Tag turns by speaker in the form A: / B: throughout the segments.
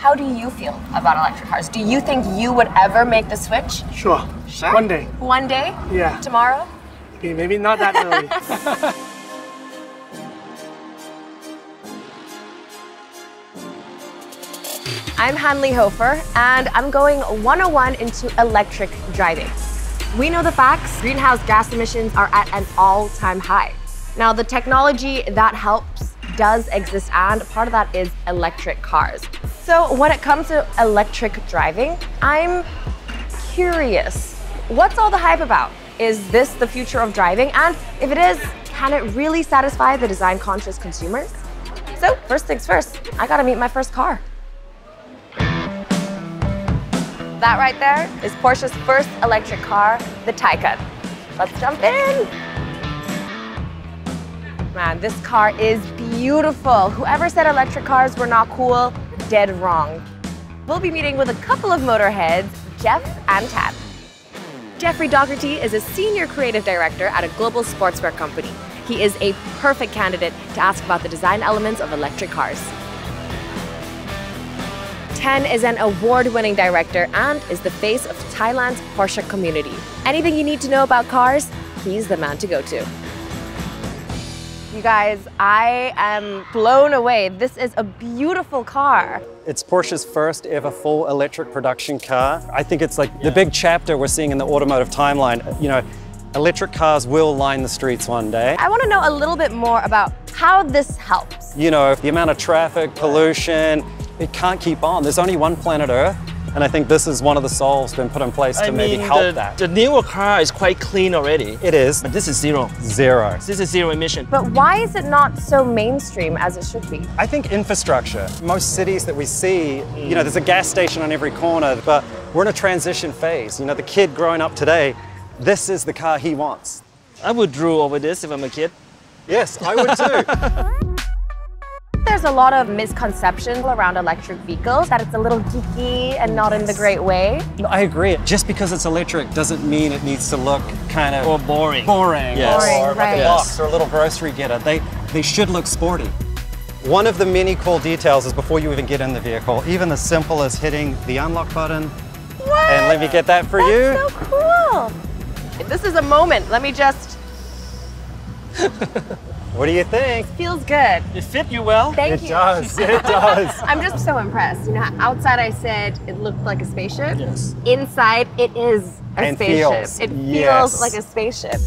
A: how do you feel about electric cars? Do you think you would ever make the switch?
B: Sure.
A: Sure.
B: One day.
A: One day?
B: Yeah.
A: Tomorrow?
B: Maybe, maybe not that early.
A: I'm Hanli Hoefer, and I'm going 101 into electric driving. We know the facts greenhouse gas emissions are at an all time high. Now, the technology that helps does exist, and part of that is electric cars. So, when it comes to electric driving, I'm curious what's all the hype about? Is this the future of driving? And if it is, can it really satisfy the design conscious consumers? So, first things first, I gotta meet my first car. That right there is Porsche's first electric car, the Taycan. Let's jump in. Man, this car is beautiful. Whoever said electric cars were not cool, dead wrong. We'll be meeting with a couple of motorheads, Jeff and Tab. Jeffrey Doherty is a senior creative director at a global sportswear company. He is a perfect candidate to ask about the design elements of electric cars. Ten is an award winning director and is the face of Thailand's Porsche community. Anything you need to know about cars, he's the man to go to. You guys, I am blown away. This is a beautiful car.
C: It's Porsche's first ever full electric production car. I think it's like the big chapter we're seeing in the automotive timeline. You know, electric cars will line the streets one day.
A: I want to know a little bit more about how this helps.
C: You know, the amount of traffic, pollution, it can't keep on. There's only one planet Earth. And I think this is one of the solves been put in place to
D: I
C: maybe
D: mean,
C: help
D: the,
C: that.
D: The newer car is quite clean already.
C: It is
D: But this is zero.
C: zero.
D: This is zero emission.
A: But why is it not so mainstream as it should be?
C: I think infrastructure. Most cities that we see, you know, there's a gas station on every corner, but we're in a transition phase. You know, the kid growing up today, this is the car he wants.
D: I would drool over this if I'm a kid.
C: Yes, I would too.
A: There's a lot of misconceptions around electric vehicles that it's a little geeky and not in the great way.
C: No, I agree. Just because it's electric doesn't mean it needs to look kind of
D: Or boring.
C: boring
D: Yes.
A: Boring,
C: or like a box or a little grocery getter. They they should look sporty. One of the many cool details is before you even get in the vehicle, even as simple as hitting the unlock button.
A: What?
C: And let me get that for you.
A: That's so cool. This is a moment. Let me just.
C: What do you think?
A: Feels good.
D: It fit you well.
A: Thank
C: it
A: you.
C: It does. It does.
A: I'm just so impressed. You know, outside I said it looked like a spaceship.
D: Yes.
A: Inside it is a
C: And
A: spaceship.
C: feels.
A: It feels
C: Yes.
A: like a spaceship.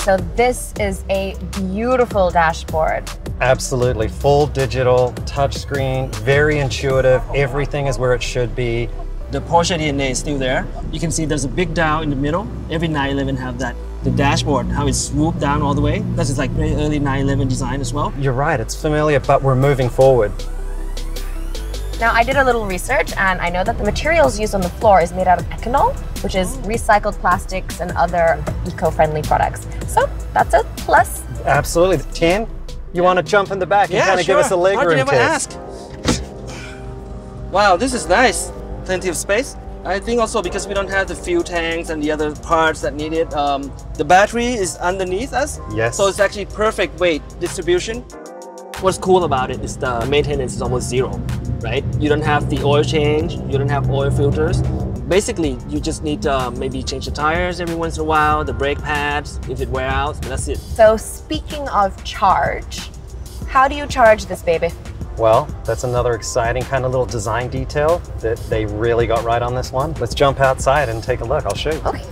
A: So this is a beautiful dashboard.
C: Absolutely. Full digital, touchscreen, very intuitive. Everything is where it should be.
D: The Porsche DNA is still there. You can see there's a big dial in the middle. Every 911 have that. The dashboard, how it's swooped down all the way. That is like very early 911 design as well.
C: You're right, it's familiar, but we're moving forward.
A: Now, I did a little research and I know that the materials used on the floor is made out of Econyl, which is recycled plastics and other eco friendly products. So that's a plus.
C: Absolutely. 10, you want to jump in the back and kind of give us a leg room
D: never
C: test?
D: ask? Wow, this is nice. Plenty of space. I think also because we don't have the fuel tanks and the other parts that need it, um, the battery is underneath us.
C: Yes.
D: So it's actually perfect weight distribution. What's cool about it is the maintenance is almost zero, right? You don't have the oil change, you don't have oil filters. Basically, you just need to uh, maybe change the tires every once in a while, the brake pads if it wear out, but that's it.
A: So, speaking of charge, how do you charge this baby?
C: Well, that's another exciting kind of little design detail that they really got right on this one. Let's jump outside and take a look. I'll show you.
A: Okay.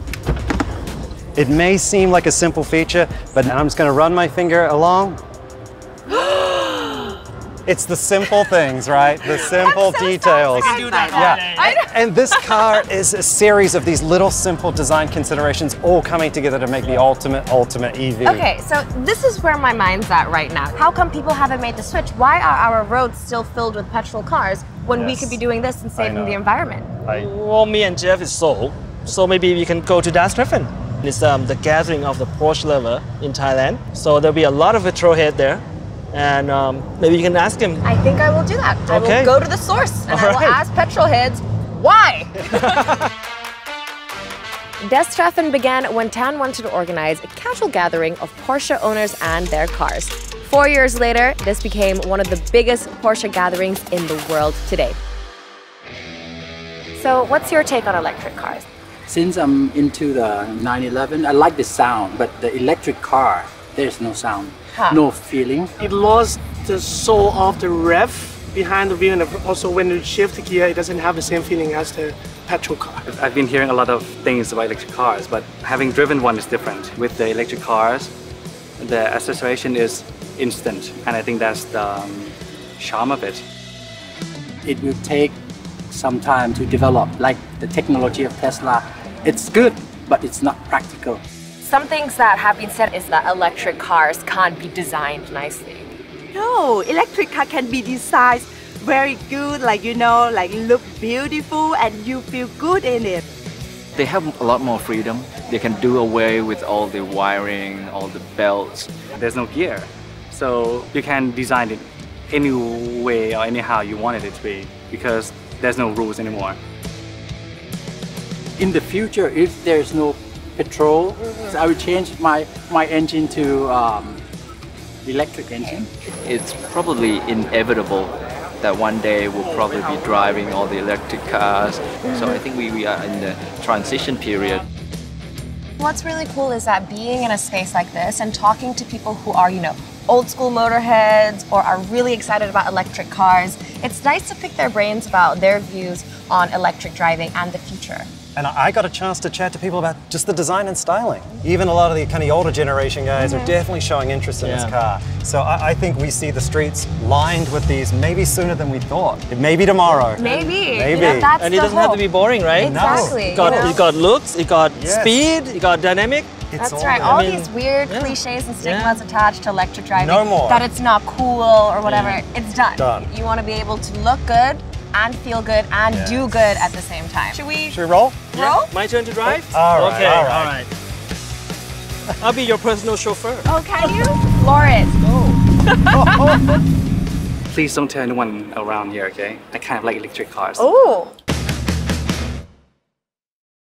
C: It may seem like a simple feature, but I'm just going to run my finger along. It's the simple things, right? The simple
A: so
C: details.
D: do that
C: Yeah. And this car is a series of these little simple design considerations all coming together to make the ultimate, ultimate EV.
A: Okay, so this is where my mind's at right now. How come people haven't made the switch? Why are our roads still filled with petrol cars when we could be doing this and saving the environment?
C: I-
D: Well, me and Jeff is Seoul, so maybe we can go to Das Treffen. It's um, the gathering of the Porsche lover in Thailand. So there'll be a lot of petrol head there, and um, maybe you can ask him.
A: I think I will do that. I
D: Okay.
A: will go to the source and I
D: All
A: will
D: right.
A: ask petrol heads why. Das Treffen began when Tan wanted to organize a casual gathering of Porsche owners and their cars. Four years later, this became one of the biggest Porsche gatherings in the world today. So, what's your take on electric cars?
E: Since I'm into the 911, I like the sound, but the electric car, there's no sound,
A: Huh.
E: no feeling.
B: It lost the soul of the rev behind the wheel, and also when you shift the gear, it doesn't have the same feeling as the petrol car.
F: I've been hearing a lot of things about electric cars, but having driven one is different. With the electric cars, the acceleration is instant, and I think that's the um, charm of it.
E: It will take some time to develop, like the technology of Tesla. It's good, but it's not practical.
A: Some things that have been said is that electric cars can't be designed nicely.
G: No, electric car can be designed very good, like you know, like look beautiful and you feel good in it.
H: They have a lot more freedom. They can do away with all the wiring, all the belts.
F: There's no gear, so you can design it any way or anyhow you wanted it to be because there's no rules anymore.
E: In the future, if there's no petrol, so I will change my, my engine to um, electric engine.
H: It's probably inevitable that one day we'll probably be driving all the electric cars. So I think we, we are in the transition period.
A: What's really cool is that being in a space like this and talking to people who are, you know, old school motorheads or are really excited about electric cars, it's nice to pick their brains about their views on electric driving and the future.
C: And I I got a chance to chat to people about just the design and styling. Even a lot of the kind of older generation guys are definitely showing interest in this car. So I, I think we see the streets lined with these maybe sooner than we thought. Maybe tomorrow.
A: Maybe.
C: Maybe.
A: You know, that's
D: and it
A: the
D: doesn't have to be boring, right?
A: Exactly.
D: It got,
A: you know?
D: it got looks, it got
C: Yes.
D: speed, it got dynamic.
C: It's
A: That's
C: all
A: right. All
D: I mean,
A: these weird
D: yeah.
A: cliches and stigmas attached to electric driving.
C: No more.
A: That it's not cool or whatever. It's done.
C: Done.
A: You want to be able to look good and feel good and do good at the same time. Should we
C: Should we roll?
A: Roll?
D: My turn to drive?
C: All right,
D: Okay,
C: all right.
D: all right. I'll be your personal chauffeur.
A: Oh, can you? Flores. Oh.
F: Please don't tell anyone around here, okay? I kind of like electric cars.
A: Oh.